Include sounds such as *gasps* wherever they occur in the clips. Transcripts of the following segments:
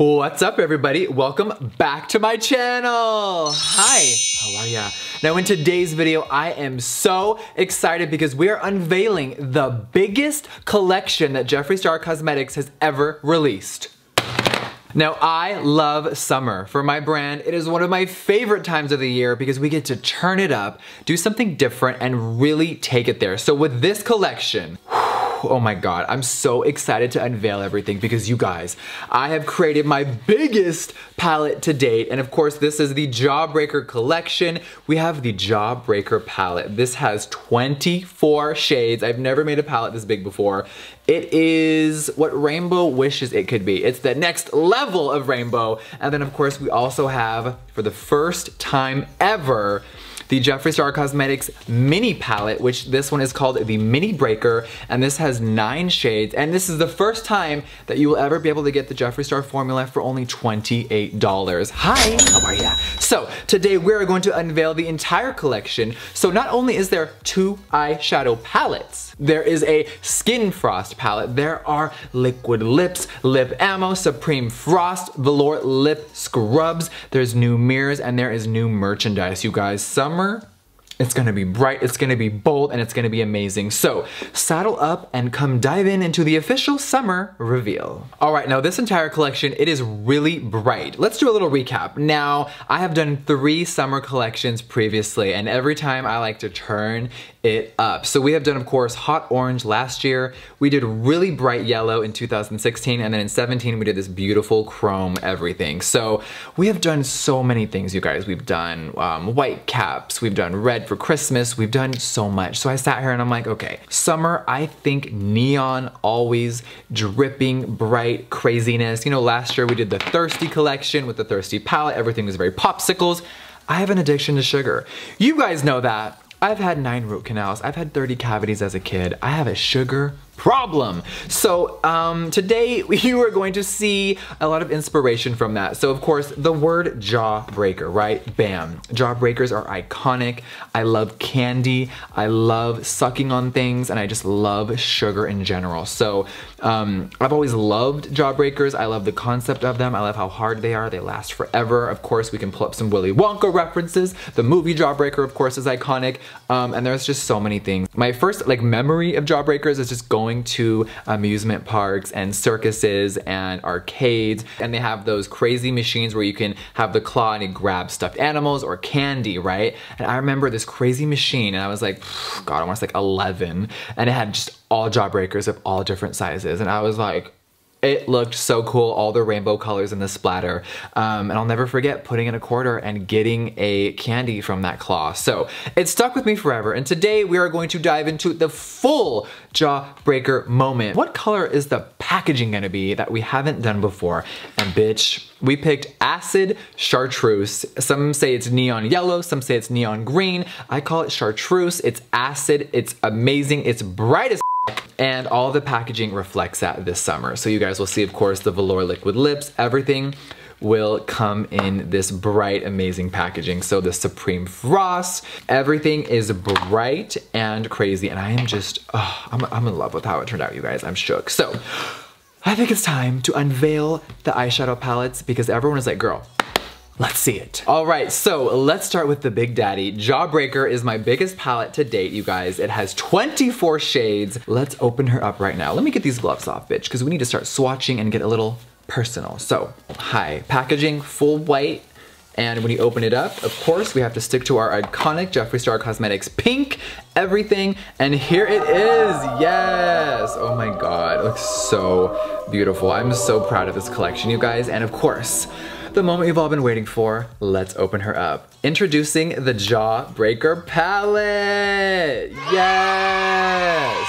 What's up everybody? Welcome back to my channel. Hi, how are ya? Now in today's video, I am so excited because we are unveiling the biggest collection that Jeffree Star Cosmetics has ever released. Now, I love summer. For my brand, it is one of my favorite times of the year because we get to turn it up, do something different, and really take it there. So with this collection, oh my god, I'm so excited to unveil everything because you guys, I have created my biggest palette to date. And of course, this is the Jawbreaker collection. We have the Jawbreaker palette. This has 24 shades. I've never made a palette this big before. It is what rainbow wishes it could be. It's the next level of rainbow. And then of course, we also have, for the first time ever, the Jeffree Star Cosmetics mini palette, which this one is called the Mini Breaker, and this has nine shades, and this is the first time that you will ever be able to get the Jeffree Star formula for only $28. Hi, how are ya? So, today we're going to unveil the entire collection. So not only is there two eyeshadow palettes, there is a Skin Frost palette, there are liquid lips, lip ammo, Supreme Frost, velour lip scrubs, there's new mirrors, and there is new merchandise, you guys. Summer summer. It's gonna be bright, it's gonna be bold, and it's gonna be amazing. So saddle up and come dive in into the official summer reveal. All right, now this entire collection, it is really bright. Let's do a little recap. Now, I have done three summer collections previously, and every time I like to turn it up. So we have done, of course, hot orange last year. We did really bright yellow in 2016, and then in 17, we did this beautiful chrome everything. So we have done so many things, you guys. We've done um, white caps, we've done red for Christmas, we've done so much. So I sat here and I'm like, okay, summer, I think neon, always dripping, bright craziness. You know, last year we did the Thirsty collection with the Thirsty palette. Everything was very popsicles. I have an addiction to sugar. You guys know that. I've had nine root canals. I've had 30 cavities as a kid. I have a sugar problem. So um, today *laughs* you are going to see a lot of inspiration from that. So of course, the word jawbreaker, right? Bam. Jawbreakers are iconic. I love candy. I love sucking on things and I just love sugar in general. So um, I've always loved jawbreakers. I love the concept of them. I love how hard they are. They last forever. Of course, we can pull up some Willy Wonka references. The movie Jawbreaker, of course, is iconic. Um, and there's just so many things. My first like memory of jawbreakers is just going going to amusement parks and circuses and arcades and they have those crazy machines where you can have the claw and grab stuffed animals or candy, right? And I remember this crazy machine and I was like, God, I was like 11 and it had just all jawbreakers of all different sizes and I was like, it looked so cool, all the rainbow colors in the splatter. Um, and I'll never forget putting in a quarter and getting a candy from that claw. So it stuck with me forever. And today we are going to dive into the full jawbreaker moment. What color is the packaging gonna be that we haven't done before? And bitch, we picked acid chartreuse. Some say it's neon yellow, some say it's neon green. I call it chartreuse. It's acid, it's amazing, it's bright as and all the packaging reflects that this summer. So you guys will see, of course, the velour liquid lips, everything will come in this bright, amazing packaging. So the Supreme Frost, everything is bright and crazy. And I am just, oh, I'm, I'm in love with how it turned out, you guys. I'm shook. So I think it's time to unveil the eyeshadow palettes because everyone is like, girl, Let's see it. All right, so let's start with the Big Daddy. Jawbreaker is my biggest palette to date, you guys. It has 24 shades. Let's open her up right now. Let me get these gloves off, bitch, because we need to start swatching and get a little personal. So, hi, packaging, full white, and when you open it up, of course, we have to stick to our iconic Jeffree Star Cosmetics pink, everything, and here it is, yes! Oh my God, it looks so beautiful. I'm so proud of this collection, you guys, and of course, the moment you've all been waiting for, let's open her up. Introducing the Jawbreaker palette! Yes!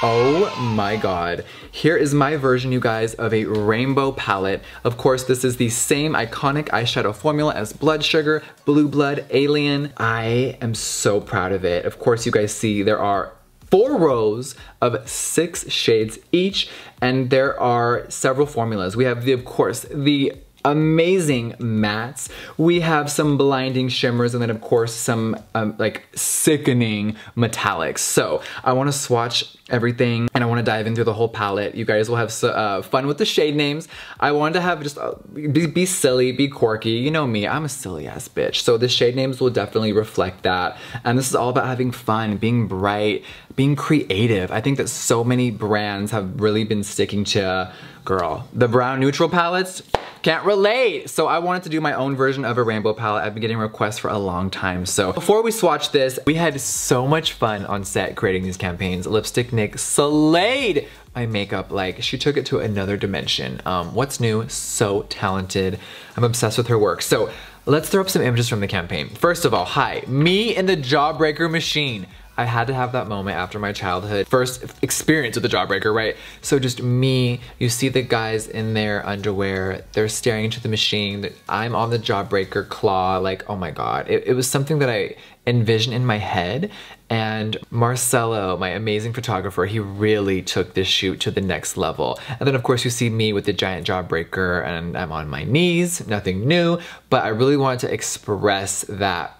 Oh my god. Here is my version, you guys, of a rainbow palette. Of course, this is the same iconic eyeshadow formula as Blood Sugar, Blue Blood, Alien. I am so proud of it. Of course, you guys see there are four rows of six shades each, and there are several formulas. We have, the, of course, the amazing mattes. We have some blinding shimmers and then of course some um, like sickening metallics. So I wanna swatch everything and I wanna dive into the whole palette. You guys will have uh, fun with the shade names. I wanted to have just uh, be, be silly, be quirky. You know me, I'm a silly ass bitch. So the shade names will definitely reflect that. And this is all about having fun, being bright, being creative. I think that so many brands have really been sticking to girl. The brown neutral palettes, can't relate. So I wanted to do my own version of a rainbow palette. I've been getting requests for a long time. So before we swatch this, we had so much fun on set creating these campaigns. Lipstick Nick slayed my makeup. Like she took it to another dimension. Um, what's new? So talented. I'm obsessed with her work. So let's throw up some images from the campaign. First of all, hi, me in the Jawbreaker machine. I had to have that moment after my childhood first experience with the Jawbreaker, right? So just me, you see the guys in their underwear, they're staring into the machine. I'm on the Jawbreaker claw, like, oh my God. It, it was something that I envisioned in my head. And Marcelo, my amazing photographer, he really took this shoot to the next level. And then of course you see me with the giant jawbreaker and I'm on my knees, nothing new, but I really wanted to express that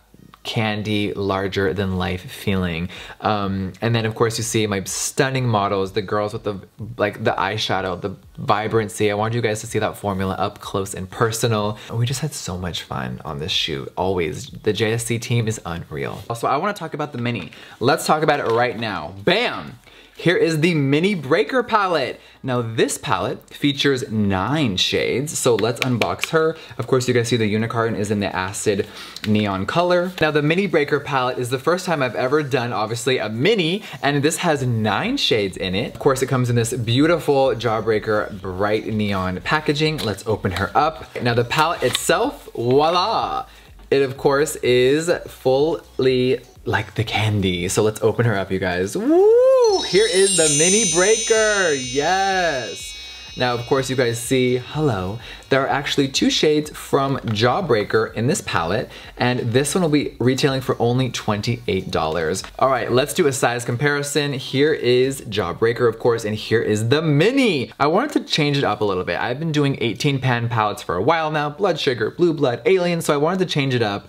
candy, larger than life feeling. Um, and then of course you see my stunning models, the girls with the like the eyeshadow, the vibrancy. I want you guys to see that formula up close and personal. We just had so much fun on this shoot, always. The JSC team is unreal. Also, I wanna talk about the mini. Let's talk about it right now. Bam! Here is the Mini Breaker palette. Now this palette features nine shades, so let's unbox her. Of course, you guys see the unicorn is in the acid neon color. Now the Mini Breaker palette is the first time I've ever done, obviously, a mini, and this has nine shades in it. Of course, it comes in this beautiful Jawbreaker bright neon packaging. Let's open her up. Now the palette itself, voila! It of course is fully like the candy. So let's open her up, you guys. Woo! Here is the mini breaker, yes. Now, of course, you guys see, hello, there are actually two shades from Jawbreaker in this palette, and this one will be retailing for only $28. All right, let's do a size comparison. Here is Jawbreaker, of course, and here is the Mini. I wanted to change it up a little bit. I've been doing 18 pan palettes for a while now, Blood Sugar, Blue Blood, Alien, so I wanted to change it up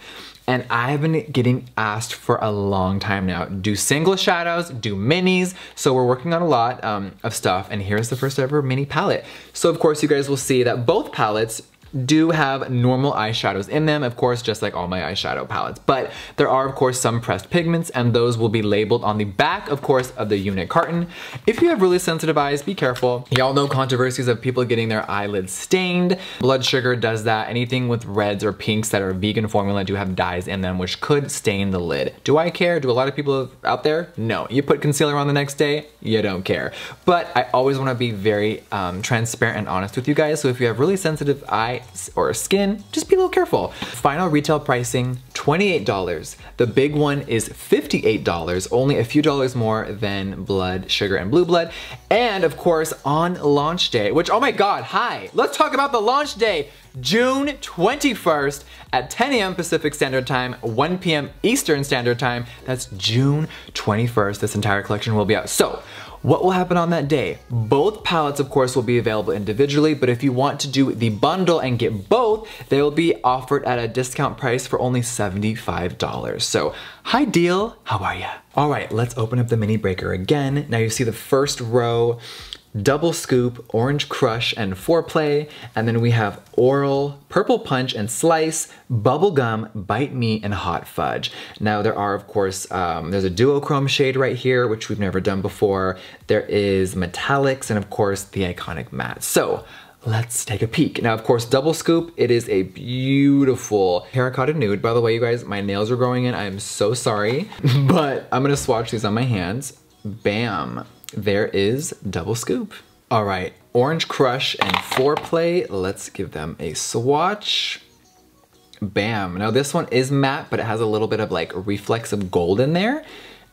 and I've been getting asked for a long time now. Do single shadows, do minis. So we're working on a lot um, of stuff and here's the first ever mini palette. So of course you guys will see that both palettes do have normal eyeshadows in them, of course, just like all my eyeshadow palettes. But there are, of course, some pressed pigments, and those will be labeled on the back, of course, of the unit carton. If you have really sensitive eyes, be careful. Y'all know controversies of people getting their eyelids stained. Blood sugar does that. Anything with reds or pinks that are vegan formula do have dyes in them, which could stain the lid. Do I care? Do a lot of people out there? No. You put concealer on the next day, you don't care. But I always wanna be very um, transparent and honest with you guys, so if you have really sensitive eye or skin, just be a little careful. Final retail pricing, $28. The big one is $58, only a few dollars more than Blood, Sugar, and Blue Blood. And of course, on launch day, which, oh my God, hi, let's talk about the launch day. June 21st at 10 a.m. Pacific Standard Time, 1 p.m. Eastern Standard Time. That's June 21st. This entire collection will be out. So what will happen on that day? Both palettes, of course, will be available individually, but if you want to do the bundle and get both, they will be offered at a discount price for only $75. So, hi deal, how are ya? All right, let's open up the mini breaker again. Now you see the first row Double Scoop, Orange Crush, and Foreplay. And then we have Oral, Purple Punch and Slice, Bubblegum, Bite Me, and Hot Fudge. Now there are, of course, um, there's a duochrome shade right here, which we've never done before. There is metallics, and of course, the iconic matte. So, let's take a peek. Now, of course, double scoop, it is a beautiful terracotta nude. By the way, you guys, my nails are growing in. I am so sorry, *laughs* but I'm gonna swatch these on my hands. Bam there is Double Scoop. All right, Orange Crush and Foreplay, let's give them a swatch. Bam. Now this one is matte, but it has a little bit of like reflex of gold in there.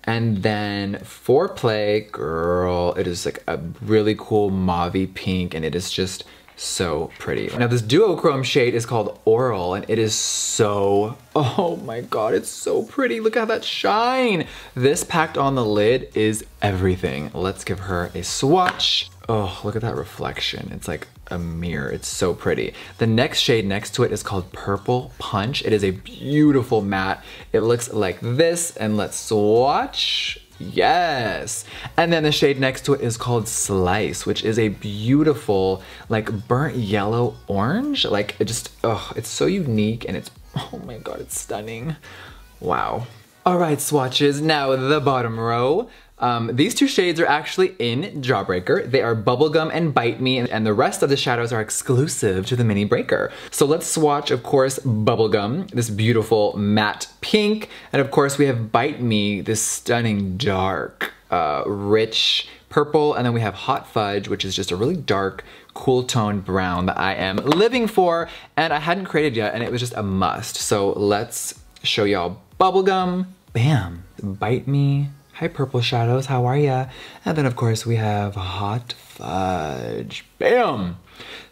And then Foreplay, girl, it is like a really cool mauve pink and it is just so pretty. Now this duochrome shade is called Oral and it is so, oh my god, it's so pretty. Look at that shine. This packed on the lid is everything. Let's give her a swatch. Oh, look at that reflection. It's like a mirror. It's so pretty. The next shade next to it is called Purple Punch. It is a beautiful matte. It looks like this, and let's swatch. Yes. And then the shade next to it is called Slice, which is a beautiful, like burnt yellow orange. Like it just, oh, it's so unique and it's, *laughs* oh my God, it's stunning. Wow. All right, swatches. Now the bottom row. Um, these two shades are actually in Jawbreaker. They are Bubblegum and Bite Me, and the rest of the shadows are exclusive to the Mini Breaker. So let's swatch, of course, Bubblegum, this beautiful matte pink, and of course we have Bite Me, this stunning dark, uh, rich purple, and then we have Hot Fudge, which is just a really dark, cool toned brown that I am living for, and I hadn't created yet, and it was just a must. So let's show y'all Bubblegum, bam, Bite Me, Hi Purple Shadows, how are ya? And then of course we have Hot Fudge. Bam!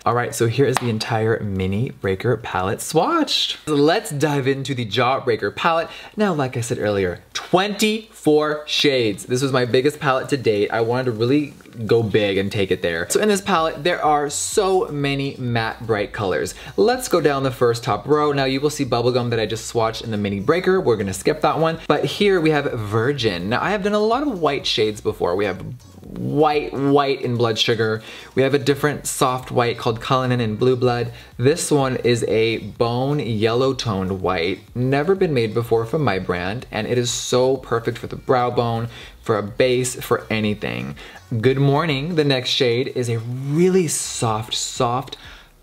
All right, so here is the entire Mini Breaker palette swatched. Let's dive into the Jawbreaker palette. Now, like I said earlier, 24 shades. This was my biggest palette to date. I wanted to really go big and take it there. So in this palette, there are so many matte bright colors. Let's go down the first top row. Now you will see Bubblegum that I just swatched in the Mini Breaker. We're gonna skip that one. But here we have Virgin. Now I have done a lot of white shades before. We have white, white in Blood Sugar. We have a different soft white called Cullinan in Blue Blood. This one is a bone yellow toned white, never been made before from my brand, and it is so perfect for the brow bone, for a base, for anything. Good Morning, the next shade, is a really soft, soft,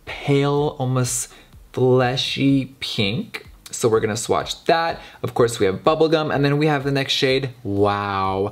pale, almost fleshy pink. So we're gonna swatch that. Of course, we have Bubblegum, and then we have the next shade. Wow.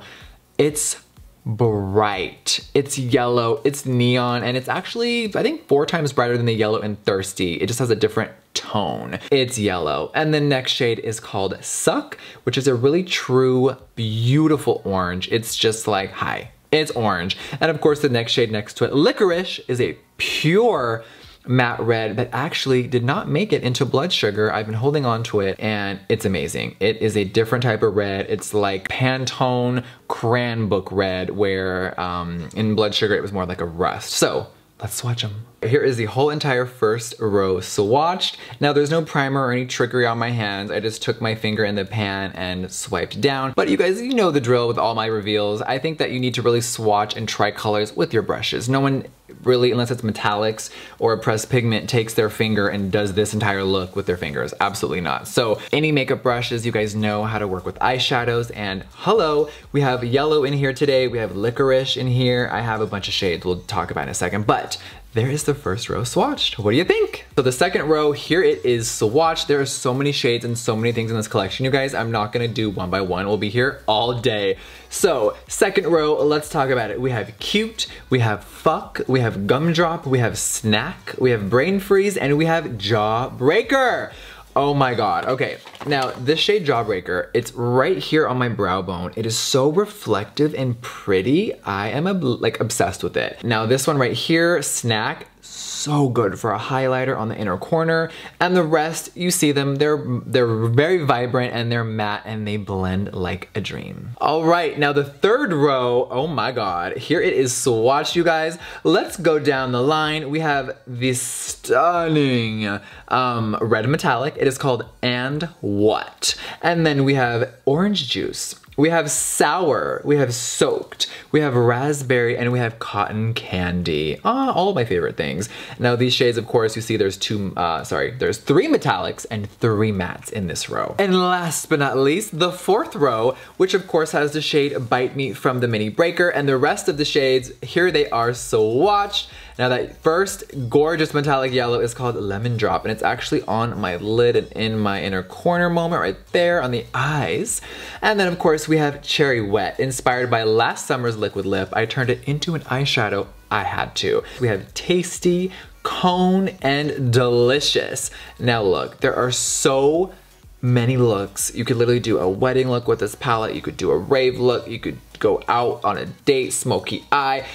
It's bright. It's yellow, it's neon, and it's actually, I think, four times brighter than the yellow in Thirsty. It just has a different tone. It's yellow. And the next shade is called Suck, which is a really true, beautiful orange. It's just like, hi, it's orange. And of course, the next shade next to it, Licorice, is a pure matte red that actually did not make it into blood sugar. I've been holding on to it and it's amazing. It is a different type of red. It's like Pantone crayon book red where um, in blood sugar it was more like a rust. So let's swatch them. Here is the whole entire first row swatched. Now there's no primer or any trickery on my hands. I just took my finger in the pan and swiped down. But you guys, you know the drill with all my reveals. I think that you need to really swatch and try colors with your brushes. No one really, unless it's metallics or a pressed pigment, takes their finger and does this entire look with their fingers. Absolutely not. So any makeup brushes, you guys know how to work with eyeshadows. And hello, we have yellow in here today. We have licorice in here. I have a bunch of shades we'll talk about in a second. But there is the first row swatched. What do you think? So the second row, here it is swatched. There are so many shades and so many things in this collection, you guys. I'm not gonna do one by one. We'll be here all day. So second row, let's talk about it. We have cute, we have fuck, we have gumdrop, we have snack, we have brain freeze, and we have jawbreaker. Oh my god. Okay, now this shade Jawbreaker, it's right here on my brow bone. It is so reflective and pretty. I am like obsessed with it. Now this one right here, Snack, so good for a highlighter on the inner corner. And the rest, you see them, they're, they're very vibrant and they're matte and they blend like a dream. All right, now the third row, oh my God, here it is swatched, you guys. Let's go down the line. We have this stunning um, red metallic. It is called And What? And then we have orange juice. We have sour, we have soaked, we have raspberry, and we have cotton candy. Ah, all my favorite things. Now these shades, of course, you see there's two, uh, sorry, there's three metallics and three mattes in this row. And last but not least, the fourth row, which of course has the shade Bite Me from the Mini Breaker, and the rest of the shades, here they are swatched. Now that first gorgeous metallic yellow is called Lemon Drop and it's actually on my lid and in my inner corner moment right there on the eyes. And then of course we have Cherry Wet, inspired by last summer's liquid lip. I turned it into an eyeshadow, I had to. We have Tasty, Cone, and Delicious. Now look, there are so many looks. You could literally do a wedding look with this palette. You could do a rave look. You could go out on a date, smoky eye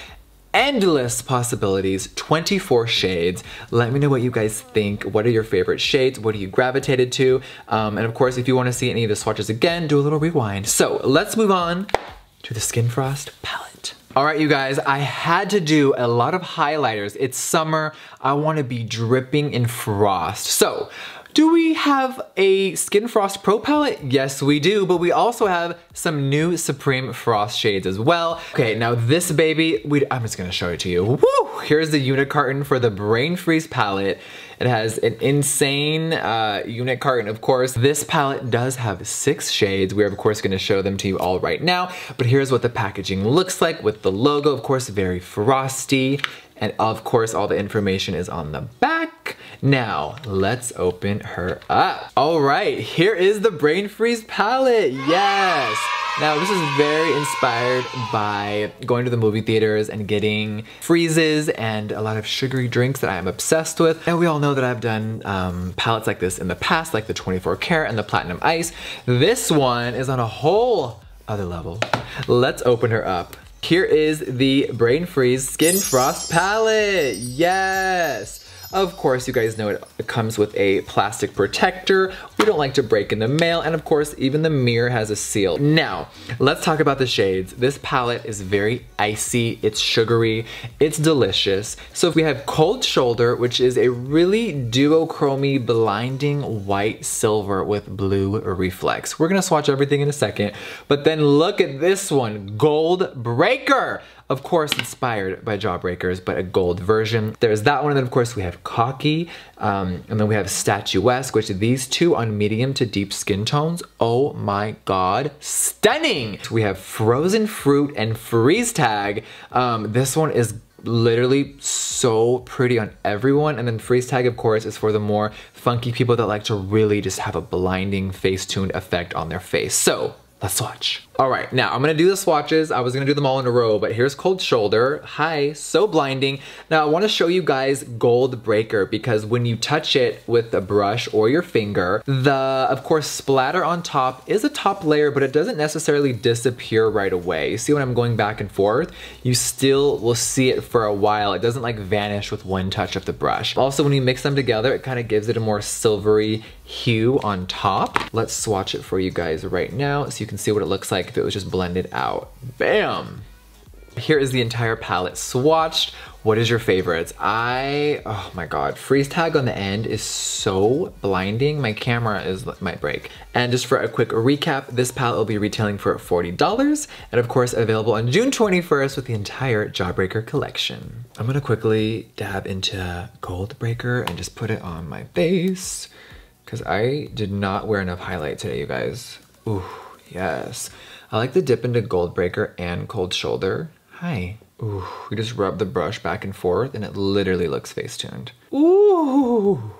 endless possibilities, 24 shades. Let me know what you guys think. What are your favorite shades? What are you gravitated to? Um, and of course, if you wanna see any of the swatches again, do a little rewind. So let's move on to the Skin Frost palette. All right, you guys, I had to do a lot of highlighters. It's summer, I wanna be dripping in frost. So, do we have a Skin Frost Pro palette? Yes, we do, but we also have some new Supreme Frost shades as well. Okay, now this baby, we, I'm just gonna show it to you. Woo! Here's the unit carton for the Brain Freeze palette. It has an insane uh, unit carton, of course. This palette does have six shades. We're of course gonna show them to you all right now, but here's what the packaging looks like with the logo, of course, very frosty. And of course, all the information is on the back. Now, let's open her up. All right, here is the Brain Freeze palette, yes. Now, this is very inspired by going to the movie theaters and getting freezes and a lot of sugary drinks that I am obsessed with. And we all know that I've done um, palettes like this in the past, like the 24 karat and the Platinum Ice. This one is on a whole other level. Let's open her up. Here is the Brain Freeze Skin Frost palette. Yes. Of course, you guys know it, comes with a plastic protector. We don't like to break in the mail. And of course, even the mirror has a seal. Now, let's talk about the shades. This palette is very icy. It's sugary. It's delicious. So if we have Cold Shoulder, which is a really duochromy blinding white silver with blue reflex. We're gonna swatch everything in a second. But then look at this one, Gold Breaker. Of course, inspired by Jawbreakers, but a gold version. There's that one, and then of course we have Cocky, um, and then we have Statuesque, which these two on medium to deep skin tones. Oh my god, stunning! We have Frozen Fruit and Freeze Tag. Um, this one is literally so pretty on everyone. And then freeze tag, of course, is for the more funky people that like to really just have a blinding face tuned effect on their face. So let's swatch. All right, now I'm gonna do the swatches. I was gonna do them all in a row, but here's Cold Shoulder. Hi, so blinding. Now I wanna show you guys Gold Breaker because when you touch it with a brush or your finger, the, of course, splatter on top is a top layer, but it doesn't necessarily disappear right away. You see when I'm going back and forth, you still will see it for a while. It doesn't like vanish with one touch of the brush. Also, when you mix them together, it kind of gives it a more silvery hue on top. Let's swatch it for you guys right now so you can see what it looks like like if it was just blended out. Bam! Here is the entire palette swatched. What is your favorites? I, oh my God, freeze tag on the end is so blinding. My camera is might break. And just for a quick recap, this palette will be retailing for $40 and of course available on June 21st with the entire Jawbreaker collection. I'm gonna quickly dab into Gold Breaker and just put it on my face because I did not wear enough highlight today, you guys. Ooh, yes. I like the dip into Gold Breaker and Cold Shoulder. Hi. Ooh, we just rub the brush back and forth and it literally looks face-tuned. Ooh,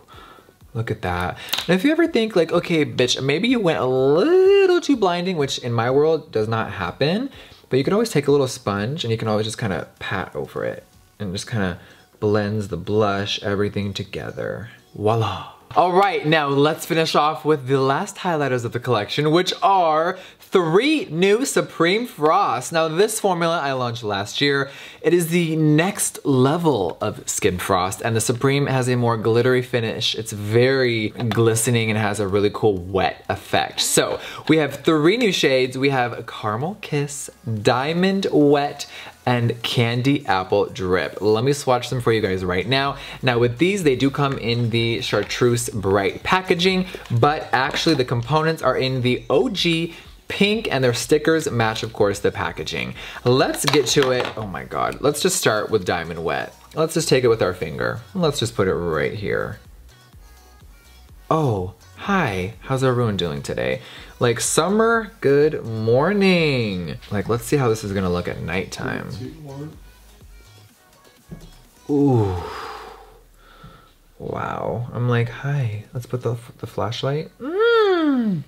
look at that. And if you ever think like, okay, bitch, maybe you went a little too blinding, which in my world does not happen, but you can always take a little sponge and you can always just kind of pat over it and just kind of blends the blush, everything together. Voila. All right, now let's finish off with the last highlighters of the collection, which are three new Supreme Frost. Now this formula I launched last year. It is the next level of Skin Frost and the Supreme has a more glittery finish. It's very glistening and has a really cool wet effect. So we have three new shades. We have Caramel Kiss, Diamond Wet, and Candy Apple Drip. Let me swatch them for you guys right now. Now with these, they do come in the Chartreuse Bright packaging, but actually the components are in the OG pink and their stickers match of course the packaging. Let's get to it. Oh my God. Let's just start with Diamond Wet. Let's just take it with our finger. Let's just put it right here. Oh, hi, how's everyone doing today? Like summer, good morning. Like let's see how this is gonna look at nighttime. Ooh. Wow. I'm like, hi, let's put the, the flashlight. Mmm,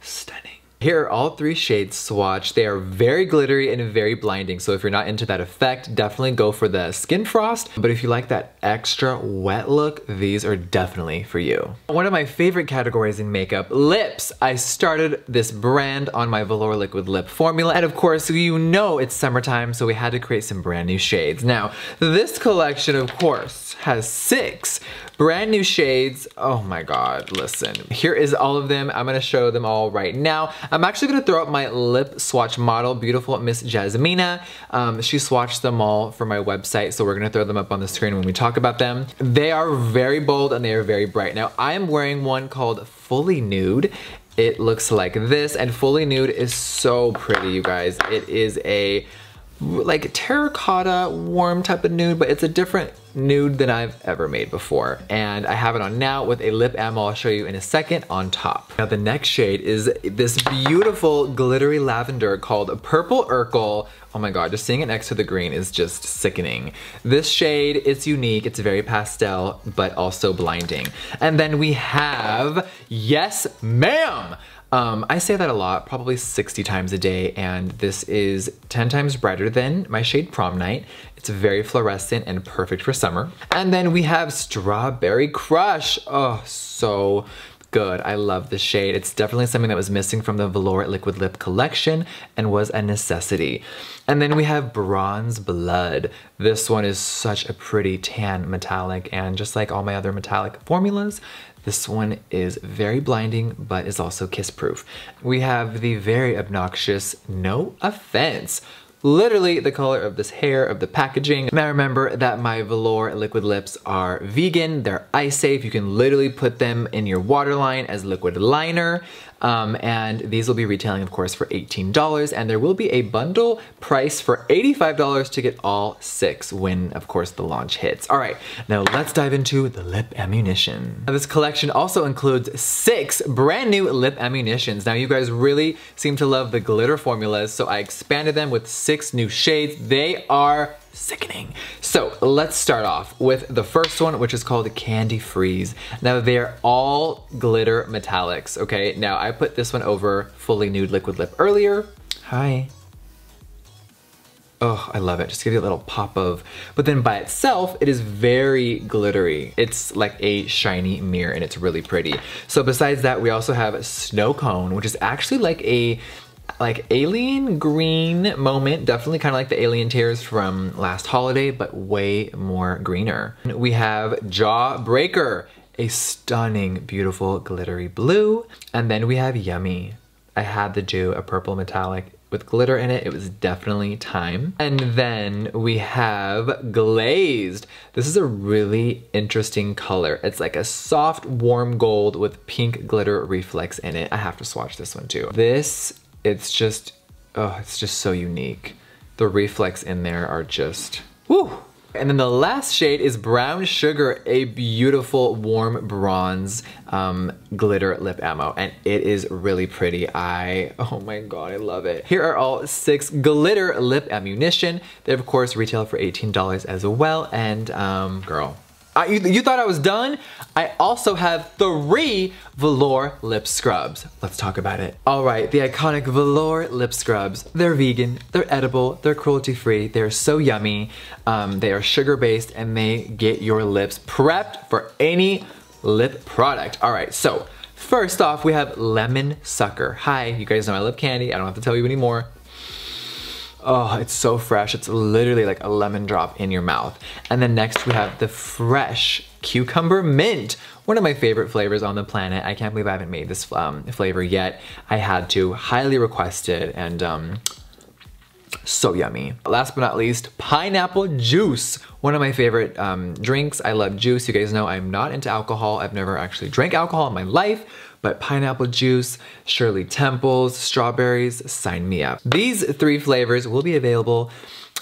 stunning. Here are all three shades swatched. They are very glittery and very blinding. So if you're not into that effect, definitely go for the Skin Frost. But if you like that extra wet look, these are definitely for you. One of my favorite categories in makeup, lips. I started this brand on my Velour Liquid Lip formula. And of course, you know it's summertime, so we had to create some brand new shades. Now, this collection, of course, has six brand new shades. Oh my God, listen. Here is all of them. I'm gonna show them all right now. I'm actually gonna throw up my lip swatch model, beautiful Miss Jasmina. Um, she swatched them all for my website, so we're gonna throw them up on the screen when we talk about them. They are very bold and they are very bright. Now, I am wearing one called Fully Nude. It looks like this, and Fully Nude is so pretty, you guys. It is a like terracotta warm type of nude, but it's a different nude than I've ever made before. And I have it on now with a lip ammo I'll show you in a second on top. Now the next shade is this beautiful glittery lavender called Purple Urkle. Oh my god, just seeing it next to the green is just sickening. This shade, it's unique, it's very pastel, but also blinding. And then we have, yes ma'am! Um, I say that a lot, probably 60 times a day, and this is 10 times brighter than my shade Prom Night. It's very fluorescent and perfect for summer. And then we have Strawberry Crush. Oh, so good. I love the shade. It's definitely something that was missing from the Velour Liquid Lip collection and was a necessity. And then we have Bronze Blood. This one is such a pretty tan metallic and just like all my other metallic formulas, this one is very blinding, but is also kiss proof. We have the very obnoxious No Offense literally the color of this hair of the packaging. Now remember that my Velour liquid lips are vegan, they're eye safe, you can literally put them in your waterline as liquid liner. Um, and these will be retailing, of course, for $18. And there will be a bundle price for $85 to get all six when, of course, the launch hits. All right, now let's dive into the lip ammunition. Now, this collection also includes six brand new lip ammunitions. Now, you guys really seem to love the glitter formulas, so I expanded them with six new shades. They are sickening. So let's start off with the first one, which is called Candy Freeze. Now they're all glitter metallics, okay? Now I put this one over Fully Nude Liquid Lip earlier. Hi. Oh, I love it. Just give you a little pop of, but then by itself, it is very glittery. It's like a shiny mirror and it's really pretty. So besides that, we also have Snow Cone, which is actually like a like alien green moment, definitely kind of like the alien tears from last holiday, but way more greener. We have Jawbreaker, a stunning, beautiful glittery blue. And then we have Yummy. I had to do a purple metallic with glitter in it. It was definitely time. And then we have Glazed. This is a really interesting color. It's like a soft, warm gold with pink glitter reflex in it. I have to swatch this one too. This it's just, oh, it's just so unique. The reflex in there are just, woo! And then the last shade is Brown Sugar, a beautiful warm bronze um, glitter lip ammo. And it is really pretty. I, oh my God, I love it. Here are all six glitter lip ammunition. They of course retail for $18 as well. And um, girl, I, you, you, thought I was done? I also have three Velour lip scrubs. Let's talk about it. All right, the iconic Velour lip scrubs. They're vegan, they're edible, they're cruelty free, they're so yummy. Um, they are sugar based and they get your lips prepped for any lip product. All right, so first off, we have Lemon Sucker. Hi, you guys know I love candy. I don't have to tell you anymore. Oh, it's so fresh. It's literally like a lemon drop in your mouth. And then next we have the fresh cucumber mint. One of my favorite flavors on the planet. I can't believe I haven't made this um, flavor yet. I had to, highly requested, and um, so yummy. Last but not least, pineapple juice. One of my favorite um, drinks. I love juice. You guys know I'm not into alcohol. I've never actually drank alcohol in my life, but pineapple juice, Shirley Temples, strawberries, sign me up. These three flavors will be available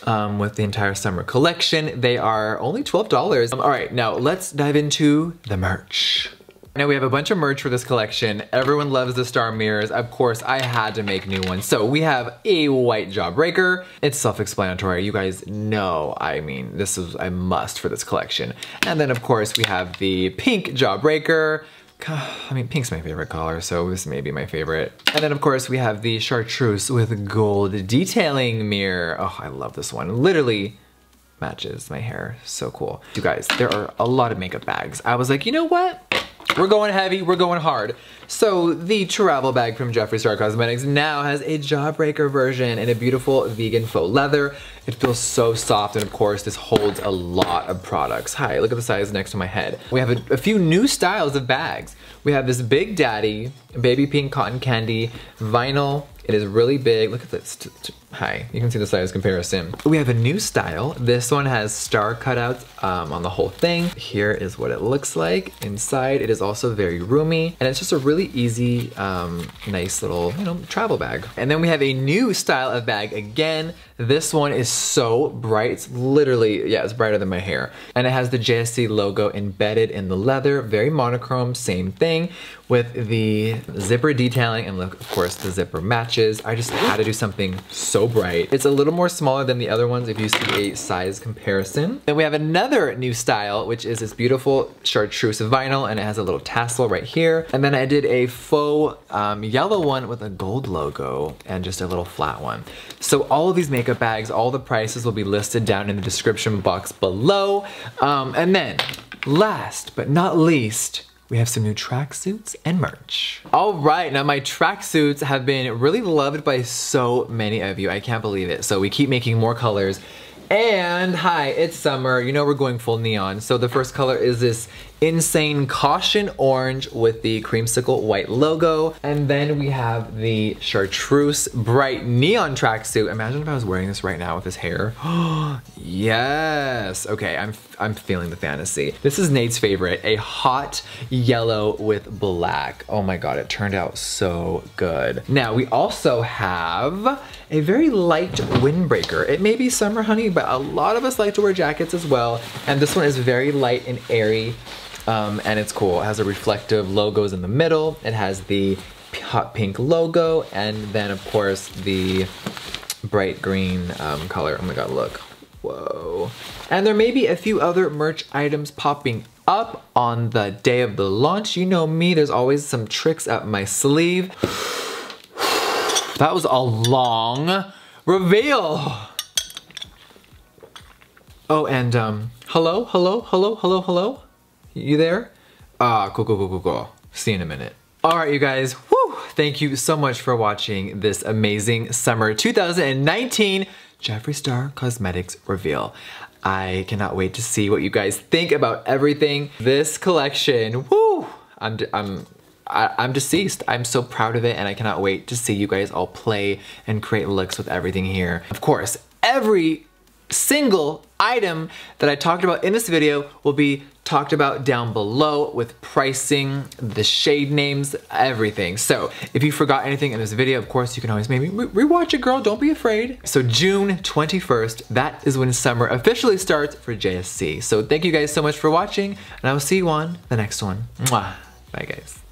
um, with the entire summer collection. They are only $12. Um, all right, now let's dive into the merch. Now we have a bunch of merch for this collection. Everyone loves the star mirrors. Of course, I had to make new ones. So we have a white jawbreaker. It's self-explanatory. You guys know, I mean, this is a must for this collection. And then of course we have the pink jawbreaker. *sighs* I mean, pink's my favorite color, so this may be my favorite. And then of course we have the chartreuse with gold detailing mirror. Oh, I love this one. Literally matches my hair, so cool. You guys, there are a lot of makeup bags. I was like, you know what? We're going heavy, we're going hard. So the travel bag from Jeffree Star Cosmetics now has a jawbreaker version in a beautiful vegan faux leather. It feels so soft and of course this holds a lot of products. Hi, look at the size next to my head. We have a, a few new styles of bags. We have this Big Daddy, baby pink cotton candy, vinyl. It is really big. Look at this. Hi, you can see the size comparison. We have a new style. This one has star cutouts um, on the whole thing. Here is what it looks like. Inside, it is also very roomy and it's just a really easy, um, nice little, you know, travel bag. And then we have a new style of bag again. This one is so bright. It's literally, yeah, it's brighter than my hair. And it has the JSC logo embedded in the leather, very monochrome, same thing with the zipper detailing and look, of course, the zipper matches. I just had to do something so bright. It's a little more smaller than the other ones if you see a size comparison. Then we have another new style, which is this beautiful chartreuse vinyl and it has a little tassel right here. And then I did a faux um, yellow one with a gold logo and just a little flat one. So all of these makeup bags, all the prices will be listed down in the description box below. Um, and then last but not least, we have some new tracksuits and merch. All right, now my tracksuits have been really loved by so many of you. I can't believe it. So we keep making more colors. And hi, it's summer. You know we're going full neon. So the first color is this insane caution orange with the creamsicle white logo. And then we have the chartreuse bright neon tracksuit. Imagine if I was wearing this right now with this hair. *gasps* yes. Okay, I'm, I'm feeling the fantasy. This is Nate's favorite, a hot yellow with black. Oh my God, it turned out so good. Now we also have a very light windbreaker. It may be summer honey, but a lot of us like to wear jackets as well. And this one is very light and airy um, and it's cool. It has a reflective logos in the middle. It has the hot pink logo and then of course the bright green um, color. Oh my god, look. Whoa. And there may be a few other merch items popping up on the day of the launch. You know me, there's always some tricks up my sleeve. That was a long reveal. Oh, and um, hello, hello, hello, hello, hello? You there? Ah, cool, cool, cool, cool, cool. See you in a minute. All right, you guys, whoo, thank you so much for watching this amazing summer 2019 Jeffree Star Cosmetics reveal. I cannot wait to see what you guys think about everything. This collection, whoo, I'm, I'm, I'm deceased. I'm so proud of it and I cannot wait to see you guys all play and create looks with everything here. Of course, every single item that I talked about in this video will be talked about down below with pricing, the shade names, everything. So if you forgot anything in this video, of course, you can always maybe rewatch it, girl. Don't be afraid. So June 21st, that is when summer officially starts for JSC. So thank you guys so much for watching, and I will see you on the next one. Mwah. Bye, guys.